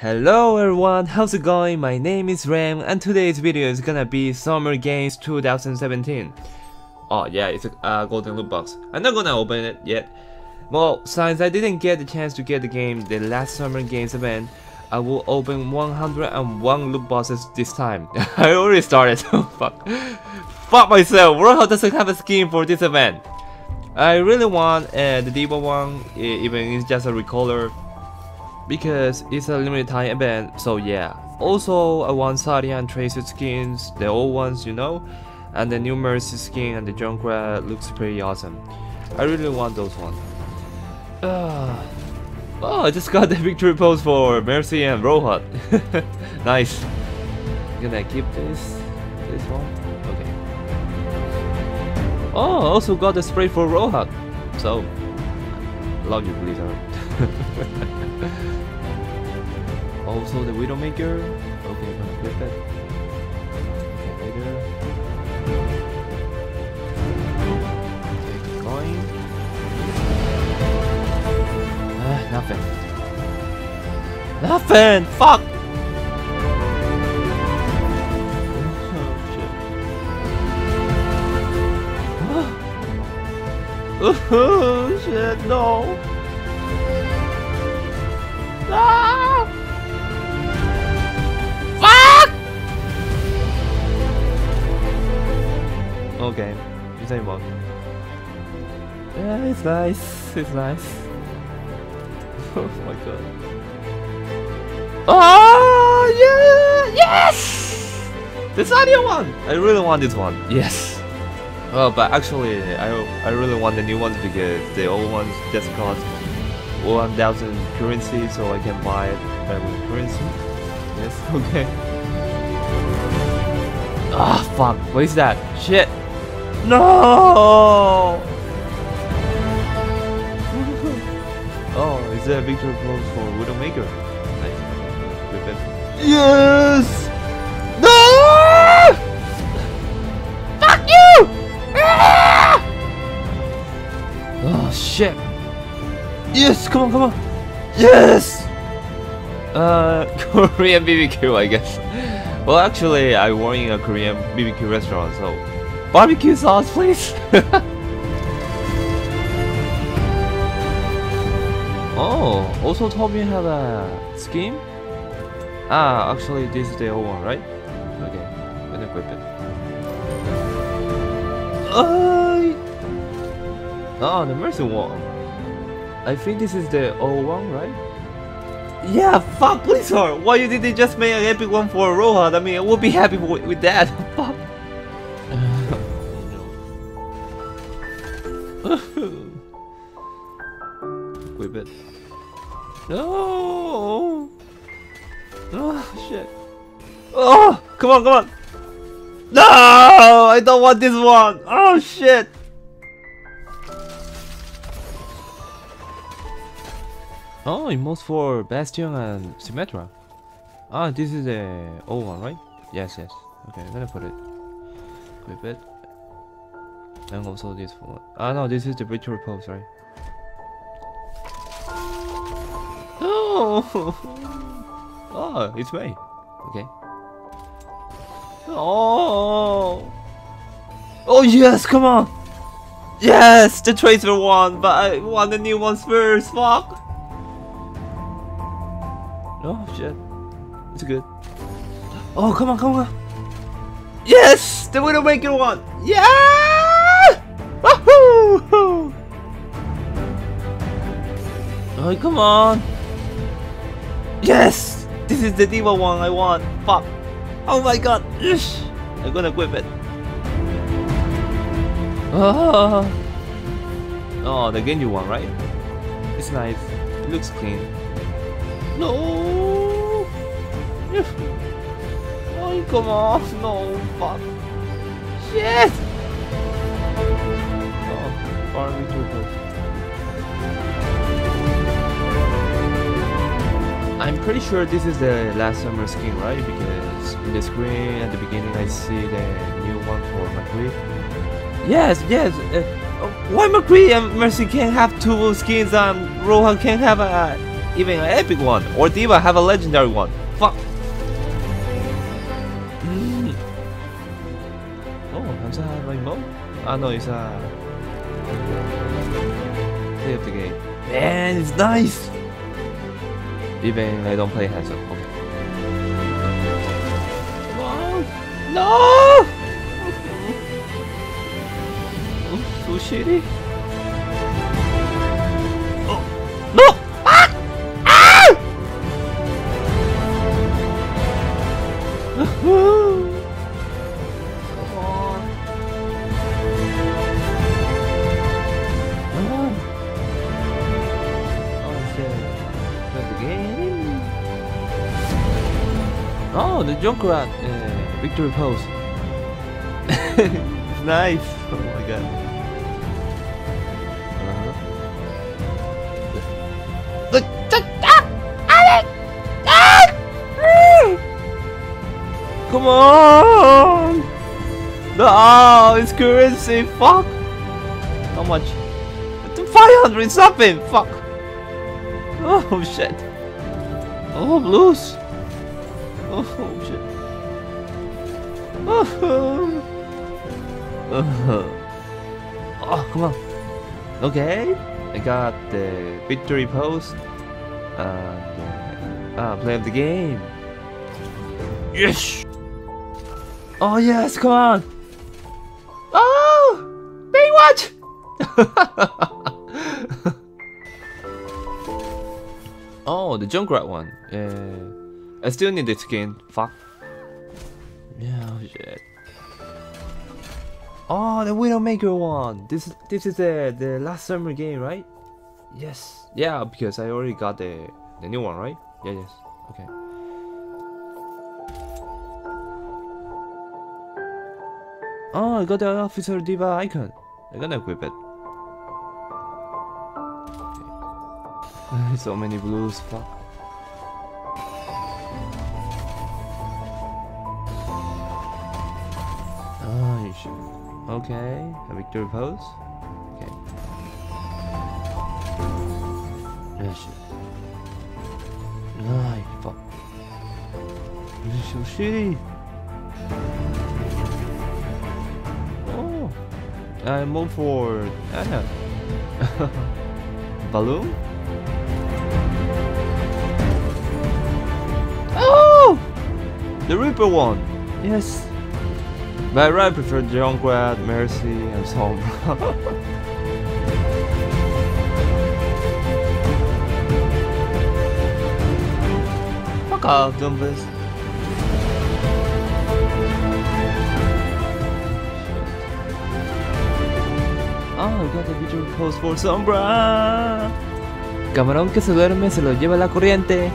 Hello everyone, how's it going? My name is Rem and today's video is gonna be Summer Games 2017. Oh yeah, it's a uh, golden loot box. I'm not gonna open it yet. Well, since I didn't get the chance to get the game the last Summer Games event, I will open 101 loot boxes this time. I already started, fuck. Fuck myself, Roadhog doesn't have a skin for this event. I really want uh, the D.Va one, even it's just a recolor because it's a limited time event, so yeah. Also, I want Zarya and Tracer skins, the old ones, you know, and the new Mercy skin and the Junkrat looks pretty awesome. I really want those ones. Uh, oh, I just got the victory pose for Mercy and Roadhog. nice. Gonna keep this, this one. Okay. Oh, also got the spray for Roadhog. So, love you, Blizzard. also the Widowmaker. Okay, I'm gonna flip it. Okay, later. Keep going. Ah, nothing. Nothing! Fuck! Oh shit. oh shit, no! Okay, it's a one. Yeah, it's nice. It's nice. Oh my god. Oh yeah! Yes! This Zarya one! I really want this one. Yes! Oh, but actually, I I really want the new ones because the old ones just cost 1,000 currency, so I can buy it with currency. Yes, okay. Ah, fuck! What is that? Shit! No! oh, is there a victory pose for Widowmaker? Nice. Yes! No! Fuck you! Ah! Oh shit! Yes, come on, come on! Yes! Uh, Korean BBQ, I guess. Well, actually, I work in a Korean BBQ restaurant, so barbecue sauce, please. oh, also told Toby have a scheme. Ah, actually, this is the old one, right? Okay, I'm gonna equip it. Uh, oh, the Mercy one. I think this is the old one, right? Yeah, fuck Blizzard! Why you didn't just make an epic one for Roadhog? I mean, I would be happy with that. Oh! Come on, come on! No! I don't want this one! Oh, shit! Oh, emotes for Bastion and Symmetra. Ah, this is the old one, right? Yes, yes. Okay, I'm gonna put it. Equip it. And also this one. Ah, no, this is the victory pose, right? Oh! Oh, it's me. Okay. Oh! Oh yes, come on! Yes, the Tracer one, but I want the new ones first. Fuck! Oh shit. It's good. Oh come on, come on. Yes! The Widowmaker one! Yeah! Woohoo! Oh come on! Yes! This is the D.Va one I want. Fuck! Oh my god! I'm gonna equip it. Oh, oh the Genji one, right? It's nice. It looks clean. No! Oh, come on! No, fuck! Shit! Oh, far too close. I'm pretty sure this is the last summer skin, right? Because in the screen at the beginning I see the new one for McCree. Yes, yes. Uh, oh, why McCree and Mercy can't have two skins and Roadhog can't have a, even an epic one? Or D.Va have a legendary one? Fuck. Mm. Oh, Hamza rainbow? Ah no, it's a... Play of the game. Man, it's nice! Even I don't play up. Okay. Wow. No. Oh, so shitty. Junkrat uh, victory pose. it's nice. Oh my god. The, the, ah, Come on! No, it's currency. Fuck. How much? 500 something. Fuck. Oh shit. Oh blues. Oh shit. Oh. oh oh come on. Okay. I got the victory post. And uh, ah, play of the game. Yes. Oh yes, come on. Oh, Baywatch. oh, the Junkrat one. Uh, I still need the skin. Fuck. Yeah, oh, shit. Oh, the Widowmaker one. This this is the the last summer game, right? Yes. Yeah, because I already got the the new one, right? Yeah, yes. Okay. Oh, I got the Officer D.Va icon. I'm gonna equip it. Okay. so many blues, fuck. Oh. Okay, a victory pose. Okay. Shit. Ay, fuck. This is so shitty. Oh, I move forward. Ah. Balloon? Oh! The Reaper one! Yes! But I prefer Junkrat, Mercy, and Sombra. Fuck off, Dumbus. Oh, we got the video post for Sombra. Camarón que se duerme se lo lleva la corriente.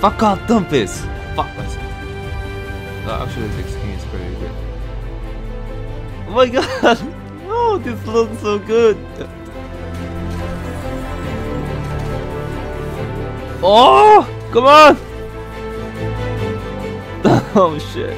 Fuck off, Dumpus! Fuck myself. No, actually, skin is pretty good. Oh my god! No, this looks so good! Oh! Come on! oh shit.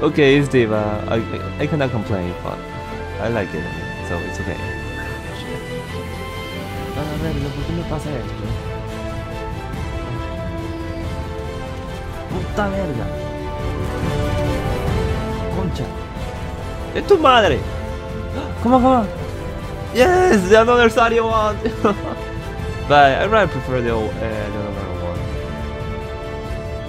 Okay, it's D.Va. Uh, I, I, I cannot complain, but I like it, so it's okay. Shit. Puta verga. Concha. ¡Es tu madre! Come on, come on. Yes, the another Zarya one. but I rather prefer the old, uh, the other one.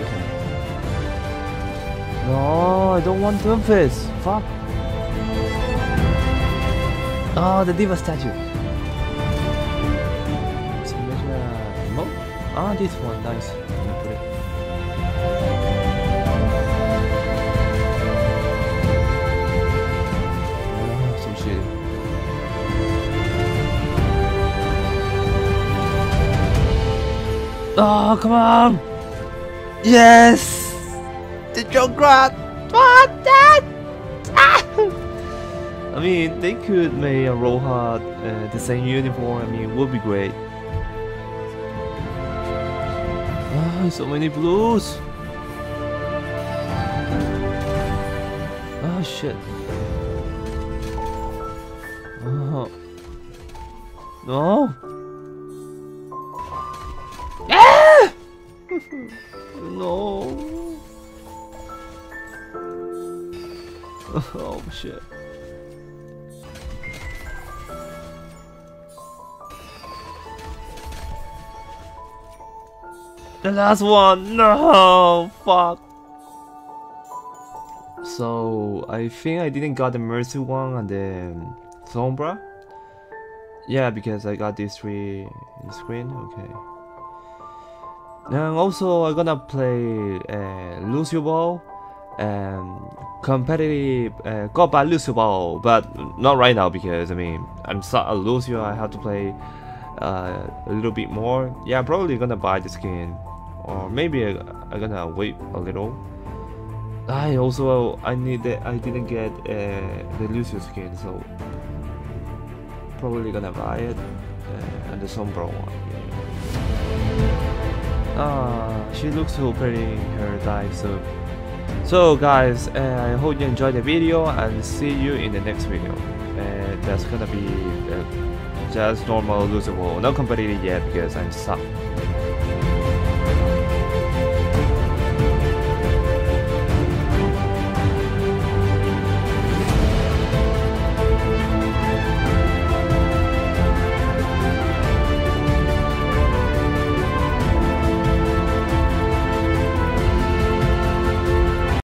Okay. No, I don't want Doomfist. Fuck. Oh, the D.Va statue. Uh? Ah, this one, nice. Oh, some shit. Oh, come on! Yes! The Junkrat! What that? Ah! I mean, they could make a Roadhog uh, the same uniform. I mean, it would be great. Ah, so many blues. Oh shit. No. Ah! no. Oh shit. The last one! No! Fuck! So, I think I didn't got the Mercy one and the Sombra. Yeah, because I got these three screen, okay. And also, I'm gonna play uh, Lucio Ball and competitive uh, Copa Lucio Ball, but not right now because I mean, I'm so Lucio, I have to play uh, a little bit more. Yeah, probably gonna buy the skin, or maybe I, I'm gonna wait a little. I also I need that I didn't get uh, the Lucio skin, so probably gonna buy it uh, and the Sombra one. Ah, she looks so pretty her dive so. So guys, uh, I hope you enjoyed the video and see you in the next video. Uh, that's gonna be uh, just normal losable, not completed yet because I'm stuck.